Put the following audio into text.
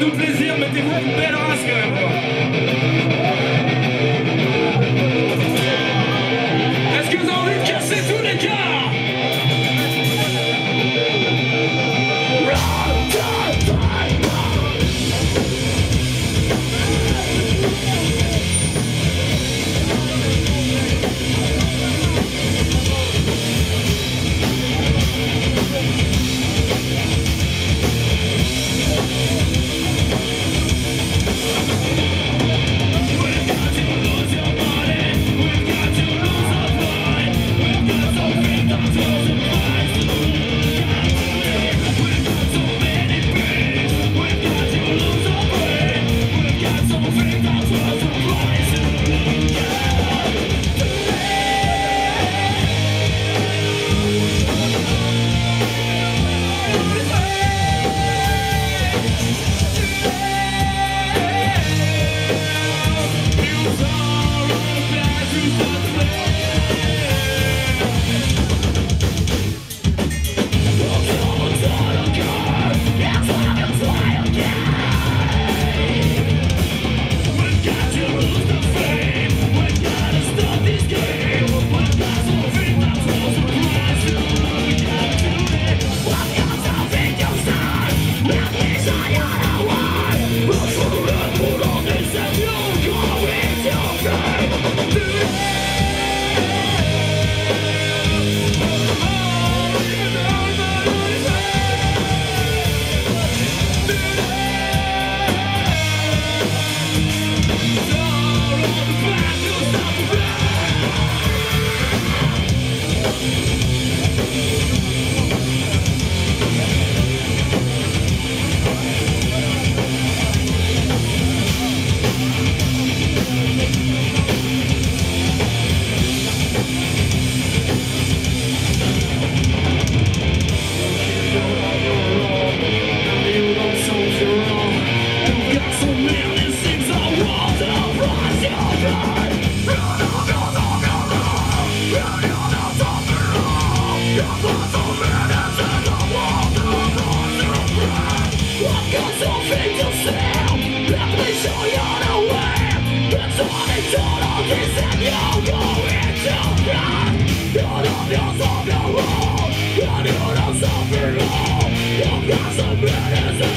Faites-nous plaisir, mettez-vous une belle race quand même. quoi. Let us